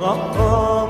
Oh, oh.